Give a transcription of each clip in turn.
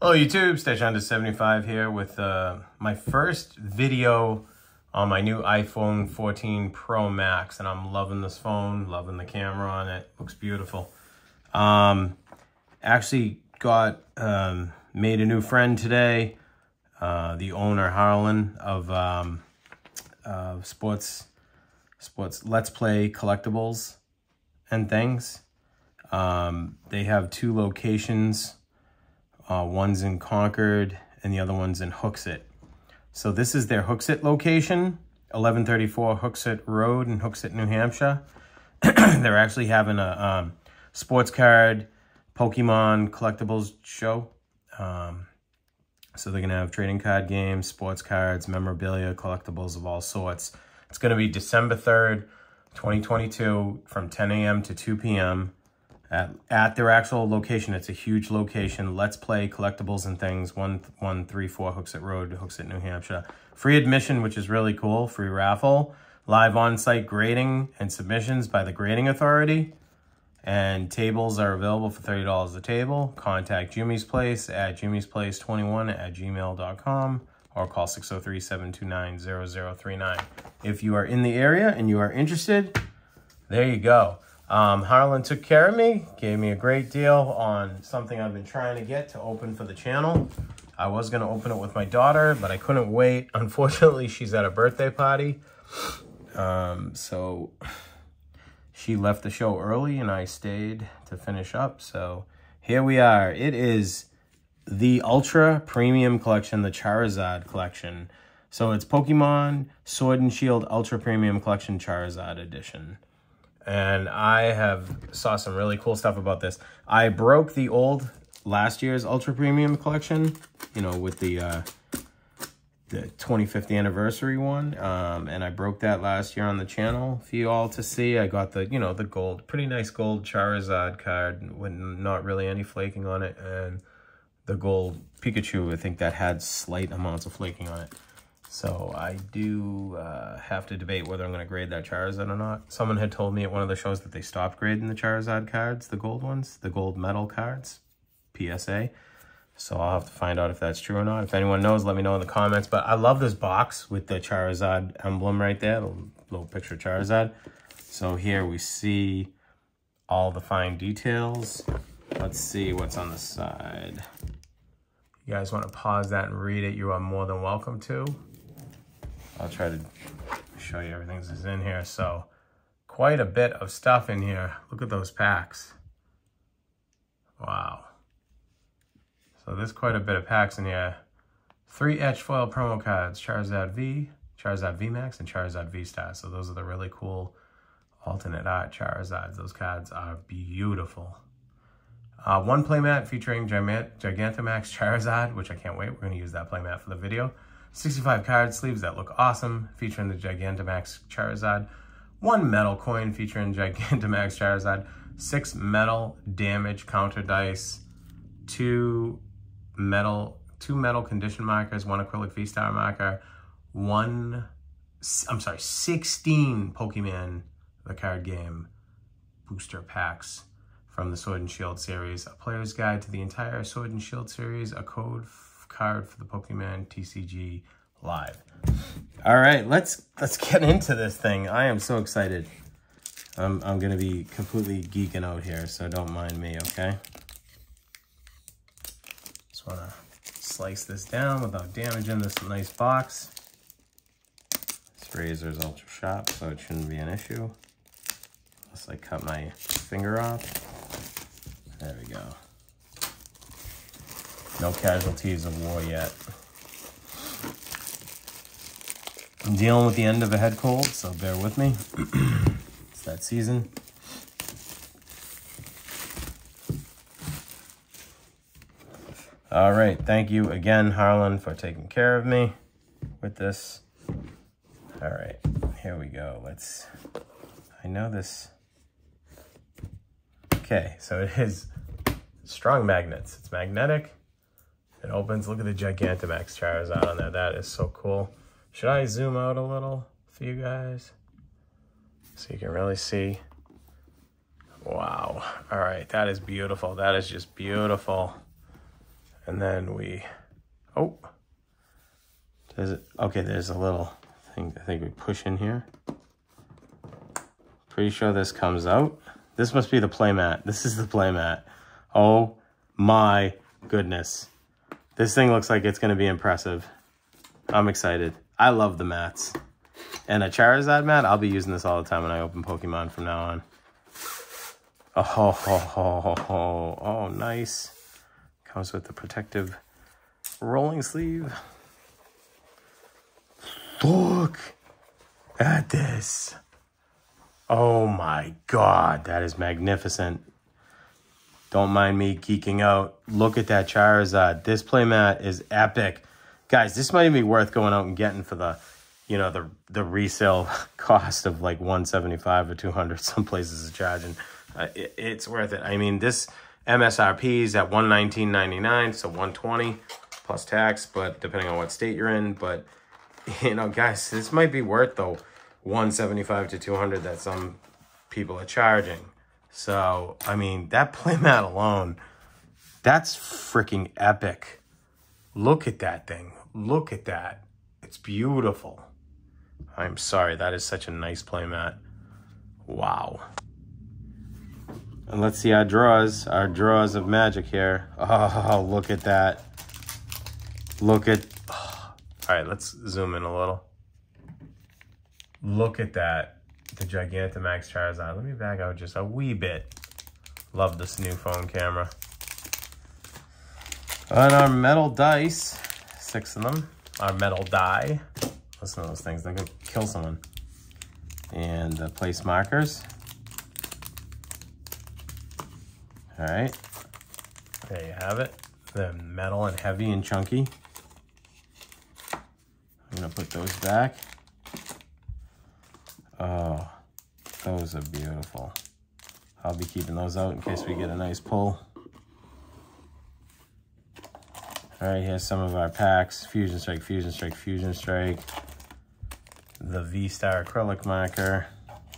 Hello YouTube, Statue Hunter 75 here with uh, my first video on my new iPhone 14 Pro Max and I'm loving this phone, loving the camera on it, looks beautiful. Um, actually got, um, made a new friend today, uh, the owner Harlan of um, uh, Sports, Sports Let's Play Collectibles and things. Um, they have two locations uh, one's in Concord and the other one's in Hooksett. So this is their Hooksett location, 1134 Hooksett Road in Hooksett, New Hampshire. They're actually having a um, sports card Pokemon collectibles show. Um, so they're going to have trading card games, sports cards, memorabilia, collectibles of all sorts. It's going to be December 3rd, 2022 from 10 a.m. to 2 p.m at, at their actual location. It's a huge location. Let's Play Collectibles and Things, 1134 Hooksett Road, Hooksett, New Hampshire. Free admission, which is really cool. Free raffle. Live on-site grading and submissions by the Grading Authority. And tables are available for $30 a table. Contact Jimmy's Place at Jimmy's Place 21 at gmail.com or call 603-729-0039. If you are in the area and you are interested, there you go. Um, Harlan took care of me, gave me a great deal on something I've been trying to get to open for the channel. I was going to open it with my daughter, but I couldn't wait. Unfortunately, she's at a birthday party. Um, so she left the show early and I stayed to finish up. So here we are. It is the Ultra Premium Collection, the Charizard Collection. So it's Pokemon Sword and Shield Ultra Premium Collection Charizard Edition and I have saw some really cool stuff about this. I broke the old last year's Ultra Premium collection, you know, with the uh, the 25th anniversary one, um, and I broke that last year on the channel for you all to see. I got the, you know, the gold, pretty nice gold Charizard card with not really any flaking on it, and the gold Pikachu, I think that had slight amounts of flaking on it. So I do uh, have to debate whether I'm going to grade that Charizard or not. Someone had told me at one of the shows that they stopped grading the Charizard cards, the gold ones, the gold medal cards, PSA. So I'll have to find out if that's true or not. If anyone knows, let me know in the comments. But I love this box with the Charizard emblem right there, the little picture of Charizard. So here we see all the fine details. Let's see what's on the side. You guys want to pause that and read it, you are more than welcome to. I'll try to show you everything that's in here. So quite a bit of stuff in here. Look at those packs. Wow. So there's quite a bit of packs in here. Three etch foil promo cards, Charizard V, Charizard VMAX, and Charizard V-Star. So those are the really cool alternate art Charizards. Those cards are beautiful. Uh, one playmat featuring Gigantamax Charizard, which I can't wait. We're going to use that playmat for the video. 65 card sleeves that look awesome, featuring the Gigantamax Charizard. One metal coin featuring Gigantamax Charizard. Six metal damage counter dice. Two metal, two metal condition markers. One acrylic V-Star marker. One, I'm sorry, 16 Pokemon, the card game, booster packs from the Sword and Shield series. A player's guide to the entire Sword and Shield series. A code card for the Pokemon TCG Live. All right, let's let's get into this thing. I am so excited. I'm, I'm going to be completely geeking out here, so don't mind me, okay? Just want to slice this down without damaging this nice box. This razor is ultra sharp, so it shouldn't be an issue. Unless I cut my finger off. There we go. No casualties of war yet. I'm dealing with the end of a head cold, so bear with me. it's that season. All right, thank you again, Harlan, for taking care of me with this. All right, here we go. Let's, I know this. Okay, so it is strong magnets. It's magnetic. It opens. Look at the Gigantamax Charizard on there. That is so cool. Should I zoom out a little for you guys? So you can really see. Wow. All right. That is beautiful. That is just beautiful. And then we, oh, does it, okay, there's a little thing I think we push in here. Pretty sure this comes out. This must be the playmat. This is the playmat. Oh my goodness. This thing looks like it's going to be impressive. I'm excited. I love the mats. And a Charizard mat, I'll be using this all the time when I open Pokemon from now on. Oh, ho, ho, ho, ho. oh, nice. Comes with the protective rolling sleeve. Look at this. Oh my God, that is magnificent. Don't mind me geeking out. Look at that Charizard. This playmat is epic. Guys, this might be worth going out and getting for the, you know, the the resale cost of like 175 or 200. Some places are charging. Uh, it, it's worth it. I mean, this MSRP is at 119.99, so 120 plus tax, but depending on what state you're in. But, you know, guys, this might be worth, though, 175 to 200 that some people are charging. So, I mean, that playmat alone, that's freaking epic. Look at that thing. Look at that. It's beautiful. I'm sorry, that is such a nice playmat. Wow. And let's see our draws, our draws of magic here. Oh, look at that. Look at, oh. all right, let's zoom in a little. Look at that the Gigantamax Charizard. Let me back out just a wee bit. Love this new phone camera. On our metal dice, six of them. Our metal die. Listen to those things, they could kill someone. And the place markers. All right, there you have it. They're metal and heavy and chunky. I'm gonna put those back. Oh, those are beautiful. I'll be keeping those out in case we get a nice pull. All right, here's some of our packs. Fusion Strike, Fusion Strike, Fusion Strike. The V-Star acrylic marker,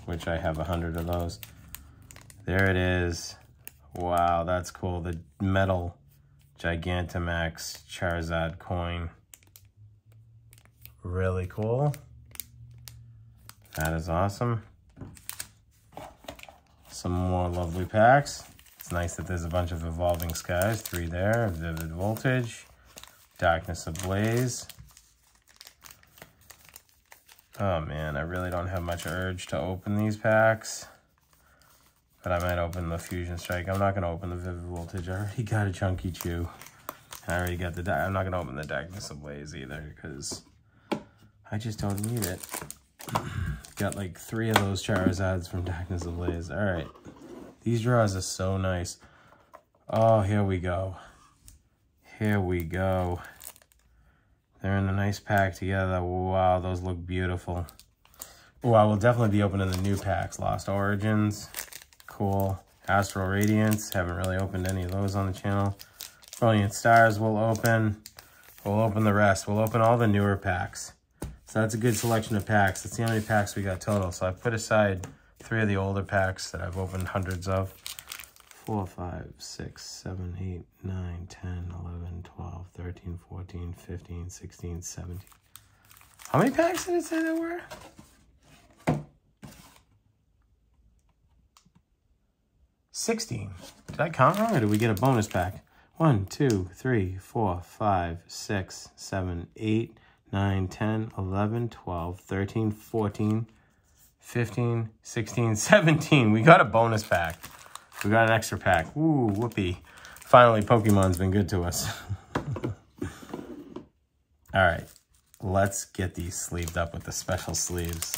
which I have a hundred of those. There it is. Wow, that's cool. The metal Gigantamax Charizard coin. Really cool. That is awesome. Some more lovely packs. It's nice that there's a bunch of Evolving Skies. Three there. Vivid Voltage. Darkness Ablaze. Oh man, I really don't have much urge to open these packs. But I might open the Fusion Strike. I'm not going to open the Vivid Voltage. I already got a Chunky Chew. I already got the... I'm not going to open the Darkness Ablaze either because I just don't need it. Got like three of those Charizards from Darkness Ablaze. All right. These draws are so nice. Oh, here we go. Here we go. They're in a nice pack together. Wow, those look beautiful. Oh, I will definitely be opening the new packs. Lost Origins. Cool. Astral Radiance. Haven't really opened any of those on the channel. Brilliant Stars will open. We'll open the rest. We'll open all the newer packs. So that's a good selection of packs. Let's see how many packs we got total. So I've put aside three of the older packs that I've opened hundreds of. 4, 5, 6, 7, 8, 9, 10, 11, 12, 13, 14, 15, 16, 17. How many packs did it say there were? Sixteen. Did I count wrong or did we get a bonus pack? One, two, three, four, five, six, seven, eight, 9, 10, 11, 12, 13, 14, 15, 16, 17. We got a bonus pack. We got an extra pack. Ooh, whoopee. Finally, Pokemon's been good to us. All right, let's get these sleeved up with the special sleeves.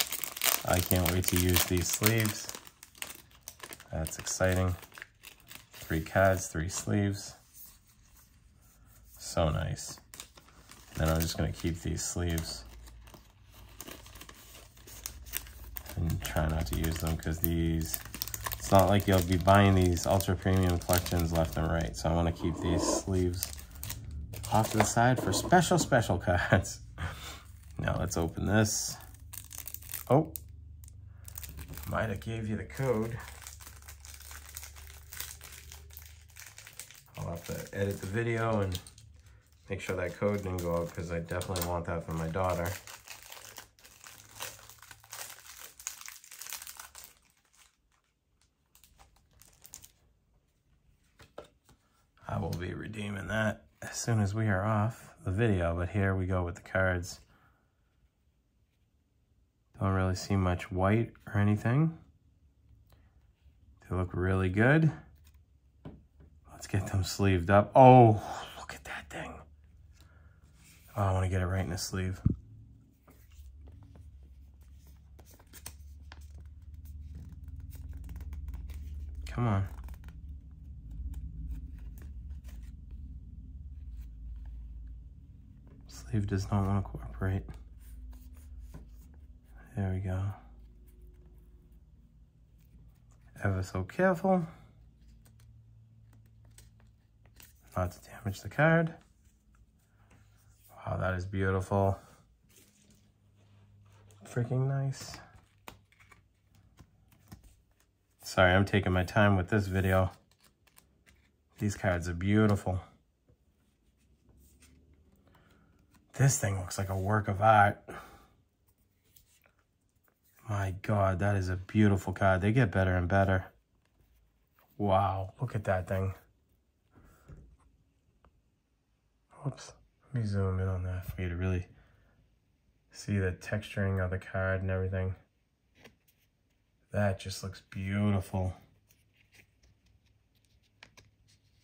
I can't wait to use these sleeves. That's exciting. Three cards, three sleeves. So nice. Then I'm just going to keep these sleeves and try not to use them because these, it's not like you'll be buying these ultra premium collections left and right. So I want to keep these sleeves off to the side for special, special cards. now let's open this. Oh, might have gave you the code. I'll have to edit the video and Make sure that code didn't go out because I definitely want that for my daughter. I will be redeeming that as soon as we are off the video, but here we go with the cards. Don't really see much white or anything. They look really good. Let's get them sleeved up. Oh, look at that thing. Oh, I want to get it right in the sleeve. Come on. Sleeve does not want to cooperate. There we go. Ever so careful. Not to damage the card. Wow, that is beautiful. Freaking nice. Sorry, I'm taking my time with this video. These cards are beautiful. This thing looks like a work of art. My God, that is a beautiful card. They get better and better. Wow, look at that thing. Whoops. Let me zoom in on that for you to really see the texturing of the card and everything. That just looks beautiful.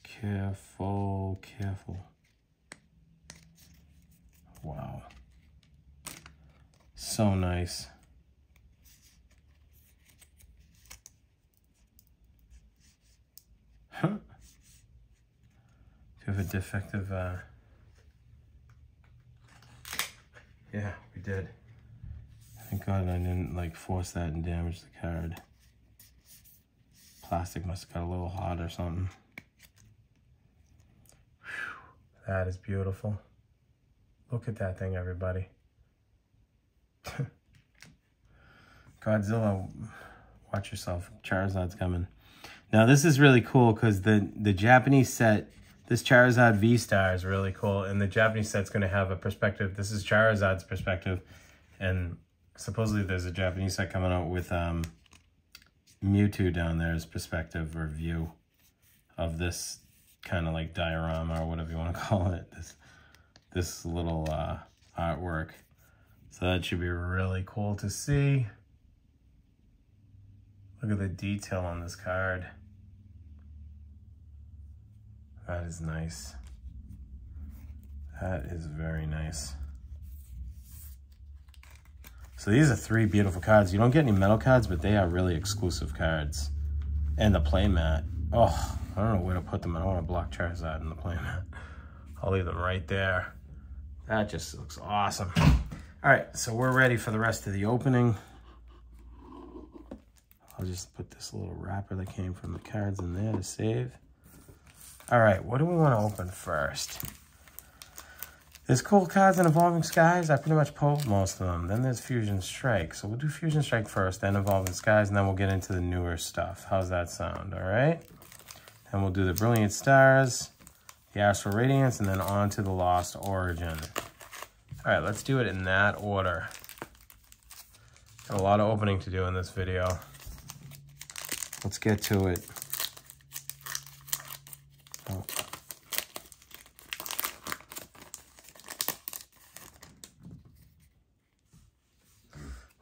Careful, careful. Wow. So nice. Huh. Do you have a defective, uh... Yeah, we did. Thank God I didn't, like, force that and damage the card. Plastic must have got a little hot or something. Whew. That is beautiful. Look at that thing, everybody. Godzilla, watch yourself. Charizard's coming. Now this is really cool because the, the Japanese set, this Charizard V-Star is really cool. And the Japanese set's going to have a perspective. This is Charizard's perspective. And supposedly there's a Japanese set coming out with um, Mewtwo down there's perspective or view of this kind of like diorama or whatever you want to call it. This, this little uh, artwork. So that should be really cool to see. Look at the detail on this card. That is nice. That is very nice. So these are three beautiful cards. You don't get any metal cards, but they are really exclusive cards. And the playmat. Oh, I don't know where to put them. I don't want to block Charizard in the playmat. I'll leave them right there. That just looks awesome. All right, so we're ready for the rest of the opening. I'll just put this little wrapper that came from the cards in there to save. All right, what do we want to open first? There's cool cards in Evolving Skies. I pretty much pulled most of them. Then there's Fusion Strike. So we'll do Fusion Strike first, then Evolving Skies, and then we'll get into the newer stuff. How's that sound, all right? Then we'll do the Brilliant Stars, the Astral Radiance, and then on to the Lost Origin. All right, let's do it in that order. Got a lot of opening to do in this video. Let's get to it.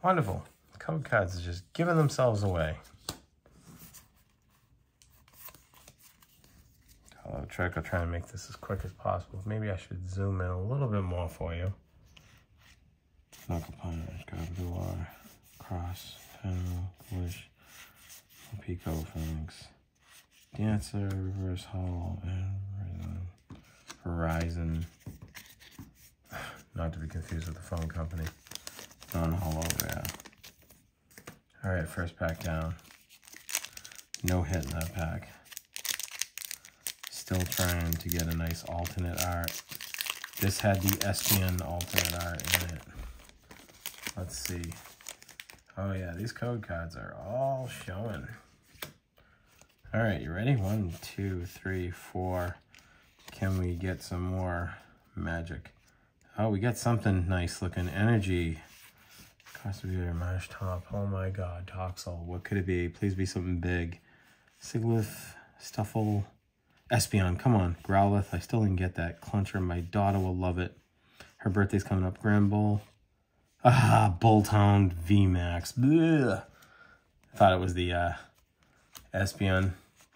Wonderful. Code cards are just giving themselves away. I'll trick. I'll try and make this as quick as possible. Maybe I should zoom in a little bit more for you. Knuckle Punch, Gardevoir, Cross, Fennel, Wish, Pico, Phoenix. Dancer, Reverse Hall, and Horizon. Not to be confused with the phone company. Non-holo, yeah. Alright, first pack down. No hit in that pack. Still trying to get a nice alternate art. This had the Espeon alternate art in it. Let's see. Oh yeah, these code cards are all showing. All right, you ready? One, two, three, four. Can we get some more magic. Oh, we got something nice looking. Energy. Costviewer, Mash Top. Oh my god. Toxel. What could it be? Please be something big. Sigilyph, Stufful, Espeon. Come on. Growlithe. I still didn't get that. Clauncher. My daughter will love it. Her birthday's coming up. Granbull. Ah, Boltund VMAX. Blech. Thought it was the uh,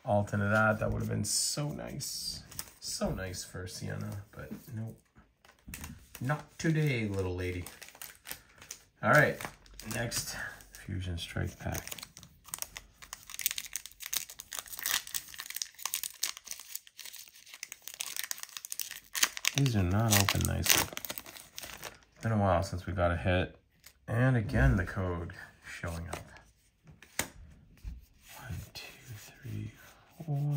Alternate art. That would have been so nice. So nice for Sienna, but nope. Not today, little lady. All right, next Fusion Strike Pack. These are not open nicely. Been a while since we got a hit. And again, the code showing up. One, two, three, four.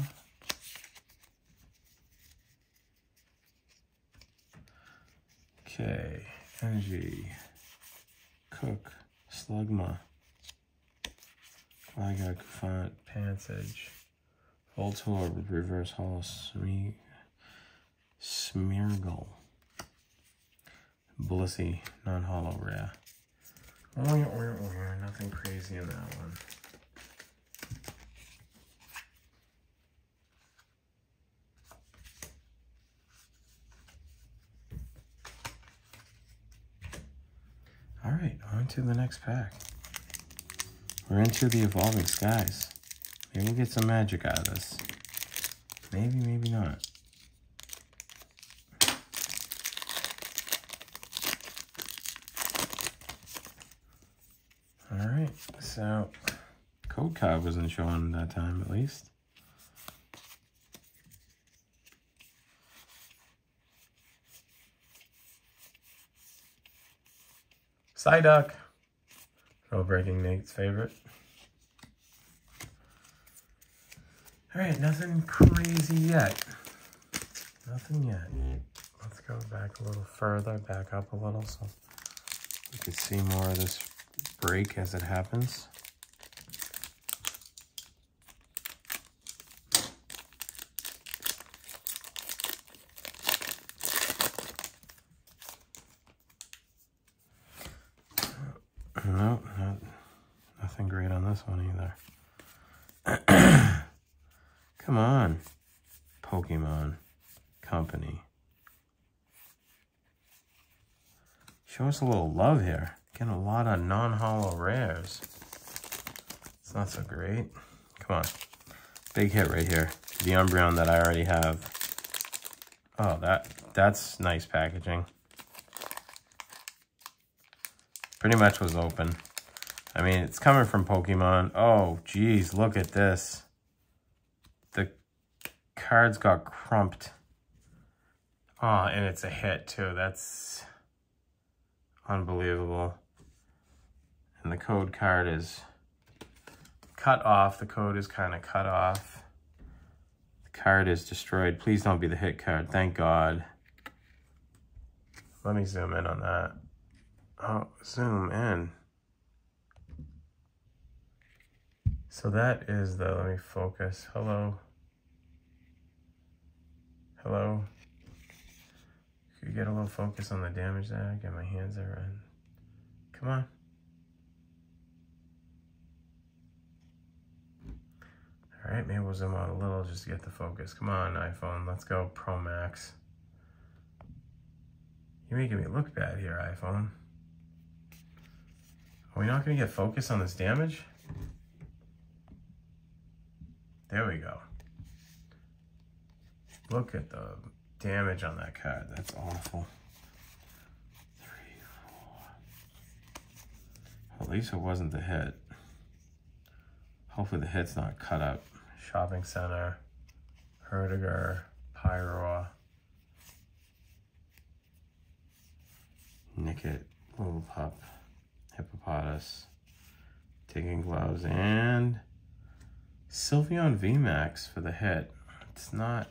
Okay, energy, cook, slugma, Gligar, Cufant, Pantage, Voltor, reverse holo, Sme Smeargle, Blissey, non-holo rare. Nothing crazy in that one. Right, on to the next pack. We're into the Evolving Skies. Maybe we'll get some magic out of this. Maybe, maybe not. All right, so Code Card wasn't showing that time at least. Psyduck. Oh, breaking Nate's favorite. All right, nothing crazy yet. Nothing yet. Let's go back a little further, back up a little so we can see more of this break as it happens. No, not, nothing great on this one either. Come on, Pokemon Company. Show us a little love here. Getting a lot of non-holo rares. It's not so great. Come on. Big hit right here. The Umbreon that I already have. Oh, that that's nice packaging. Pretty much was open. I mean, it's coming from Pokemon. Oh, geez, look at this. The cards got crumped. Oh, and it's a hit, too. That's unbelievable. And the code card is cut off. The code is kind of cut off. The card is destroyed. Please don't be the hit card. Thank God. Let me zoom in on that. Oh, zoom in. So that is the, let me focus. Hello. Hello. Could you get a little focus on the damage there? Get my hands around. Come on. All right, maybe we'll zoom out a little just to get the focus. Come on, iPhone, let's go Pro Max. You're making me look bad here, iPhone. Are we not going to get focus on this damage? There we go. Look at the damage on that card. That's awful. At least it wasn't the hit. Hopefully the hit's not cut up. Shopping Center, Herdier, Pyroar, Nickit, Lillipup. Hippopotas, Digging Gloves, and Sylveon VMAX for the hit. It's not,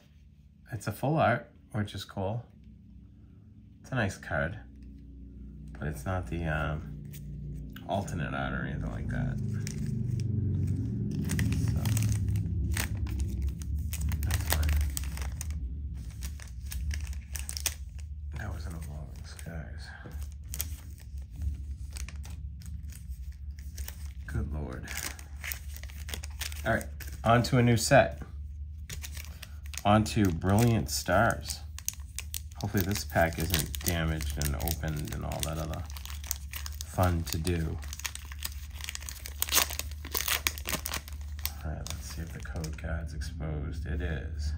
it's a full art, which is cool. It's a nice card, but it's not the um, alternate art or anything like that. Fine. things. Good lord. All right, on to a new set. Onto Brilliant Stars. Hopefully this pack isn't damaged and opened and all that other fun to do. All right, let's see if the code card's exposed. It is.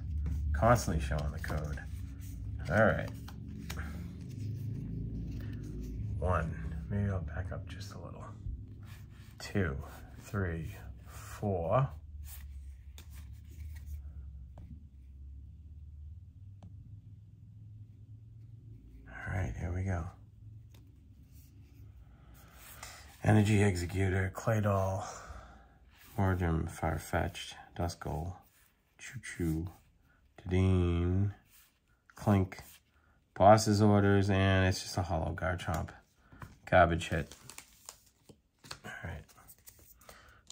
Constantly showing the code. All right. One, maybe I'll back up just a little. Two, three, four. All right, here we go. Energy Executor, Claydol, Morgrem, Farfetch'd, Duskull, Choo Choo, Dedenne, Clink, Boss's Orders, and it's just a holo Garchomp. Garbage hit. Alright.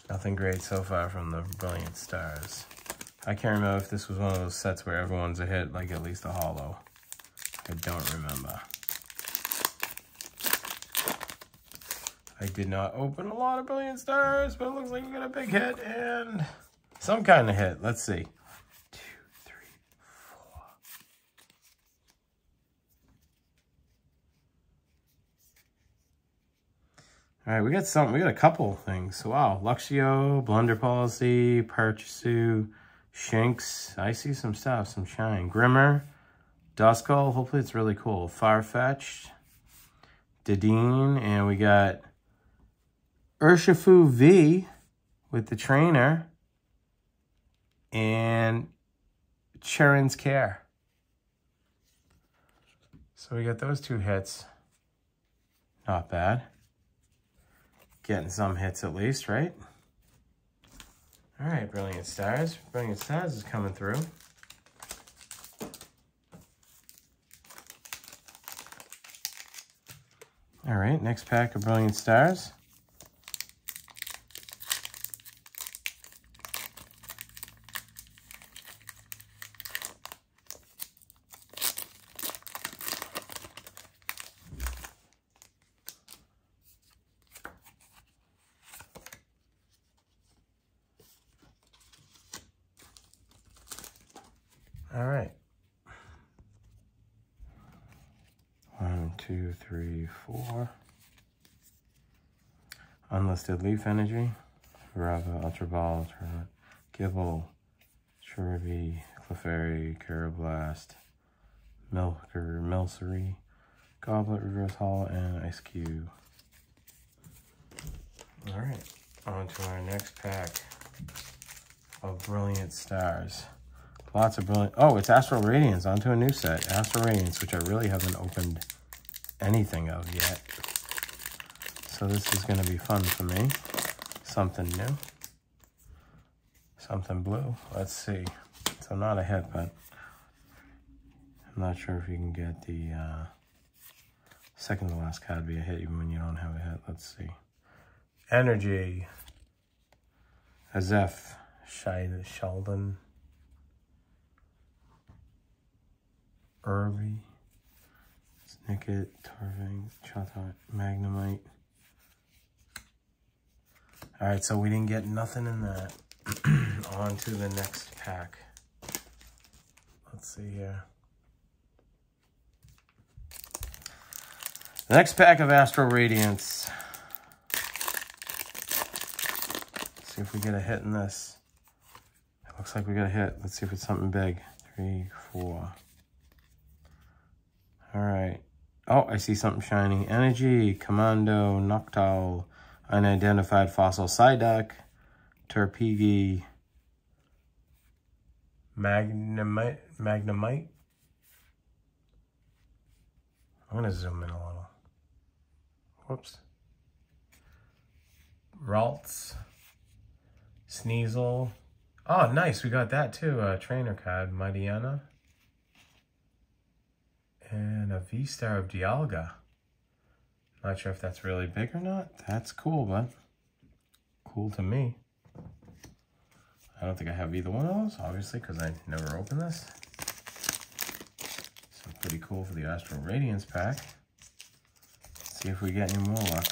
Nothing great so far from the Brilliant Stars. I can't remember if this was one of those sets where everyone's a hit, like at least a holo. I don't remember. I did not open a lot of Brilliant Stars, but it looks like we got a big hit and some kind of hit. Let's see. Two, three, four. All right, we got some, we got a couple things. Wow, Luxio, Blunder Policy, Purchasu, Shinx. I see some stuff, some shine. Grimer, Duskull, hopefully it's really cool. Farfetch'd, Dedenne, and we got Urshifu V with the trainer and Cheren's Care. So we got those two hits. Not bad. Getting some hits at least, right? All right, Brilliant Stars. Brilliant Stars is coming through. All right, next pack of Brilliant Stars. All right. One, two, three, four. Unlisted Leaf Energy. Rava, Ultra Ball, Ultra Gible, Cherubi, Clefairy, Karrablast, Milker, Milcery, Goblet, Reverse Hall, and Ice Cube. All right, on to our next pack of Brilliant Stars. Lots of brilliant. Oh, it's Astral Radiance onto a new set. Astral Radiance, which I really haven't opened anything of yet. So this is going to be fun for me. Something new. Something blue. Let's see. So not a hit, but I'm not sure if you can get the uh, second to last card be a hit even when you don't have a hit. Let's see. Energy. Azelf. Sheldon. Early, Snicket, Tarving, Chatot, Magnemite. All right, so we didn't get nothing in that. On to the next pack. Let's see here. The next pack of Astral Radiance. Let's see if we get a hit in this. It looks like we got a hit. Let's see if it's something big. Three, four. All right. Oh, I see something shiny. Energy, Commando, Noctowl, Unidentified Fossil Psyduck, Torpigi, Magnemite, Magnemite. I'm going to zoom in a little. Whoops. Ralts, Sneasel. Oh, nice. We got that too. Uh, trainer card, Mightyena and a V-Star of Dialga. Not sure if that's really big or not. That's cool, but cool to me. I don't think I have either one of those, obviously, because I never opened this. So pretty cool for the Astral Radiance pack. See if we get any more luck.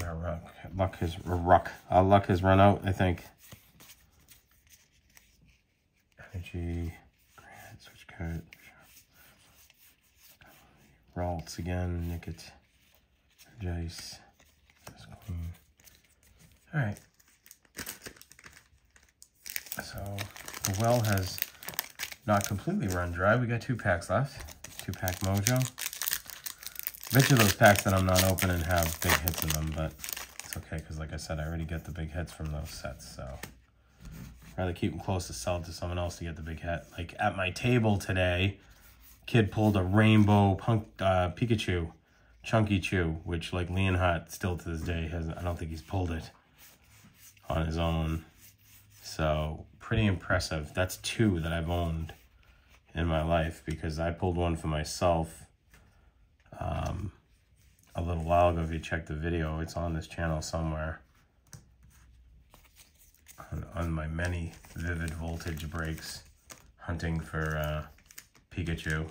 Yeah, luck, has ruck. Uh, luck has run out. I think. Energy, Grant, switch card. Ralts again, Nickit, Jace, Queen. All right. So the well has not completely run dry. We got two packs left. Two pack mojo. Bet you those packs that I'm not opening have big hits in them, but it's okay because like I said, I already get the big hits from those sets. So I'd rather keep them close to sell to someone else to get the big hit. Like at my table today, kid pulled a rainbow punk uh, Pikachu, Chunky Chew, which like Leonhardt still to this day has I don't think he's pulled it on his own. So pretty impressive. That's two that I've owned in my life because I pulled one for myself a little while ago. If you check the video, it's on this channel somewhere. On, on my many vivid voltage breaks hunting for uh, Pikachu.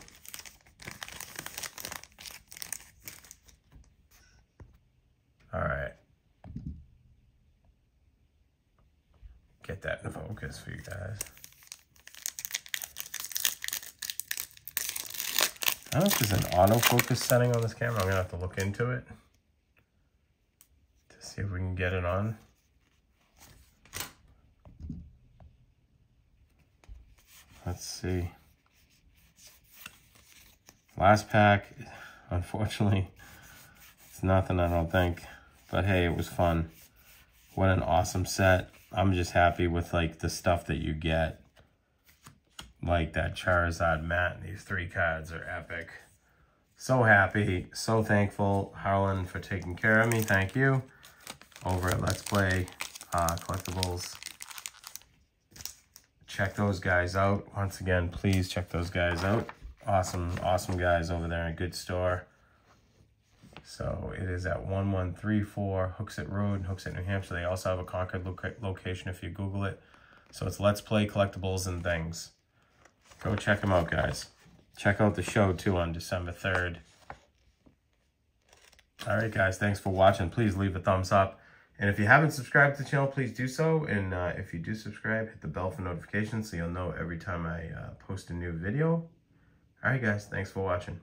All right. Get that in focus for you guys. I don't know if there's an autofocus setting on this camera. I'm gonna have to look into it to see if we can get it on. Let's see. Last pack, unfortunately, it's nothing, I don't think. But hey, it was fun. What an awesome set. I'm just happy with like the stuff that you get. Like that Charizard mat. These three cards are epic. So happy, so thankful, Harlan, for taking care of me. Thank you. Over at Let's Play uh, Collectibles. Check those guys out. Once again, please check those guys out. Awesome, awesome guys over there in a good store. So it is at 1134 Hooksett Road, Hooksett, New Hampshire. They also have a Concord location if you Google it. So it's Let's Play Collectibles and Things. Go check them out, guys. Check out the show, too, on December 3rd. All right, guys. Thanks for watching. Please leave a thumbs up. And if you haven't subscribed to the channel, please do so. And uh, if you do subscribe, hit the bell for notifications so you'll know every time I uh, post a new video. All right, guys. Thanks for watching.